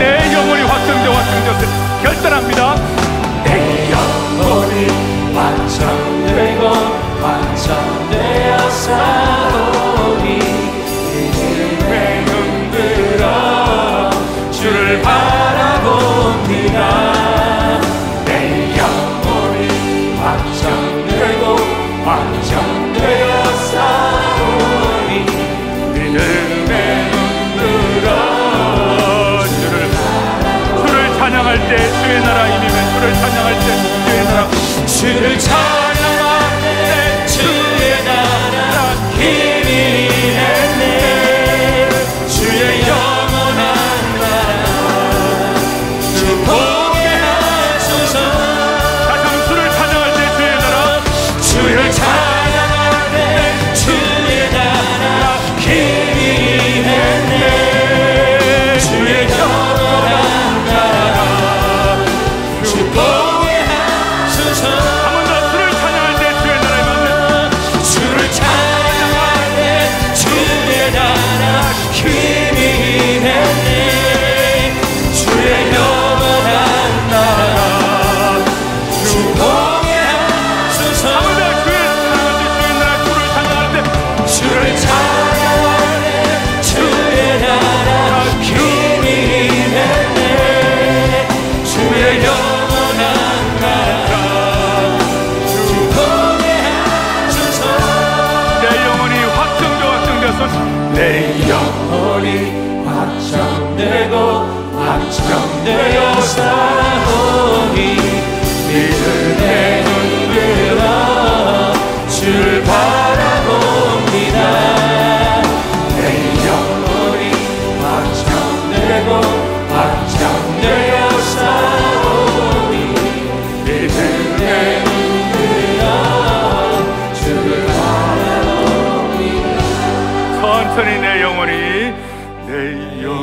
nation. 때 주의 나라 이름의 주를 찬양할 때 주의 나라. 주를 찬양 내 영혼이 확정되고 확정되었다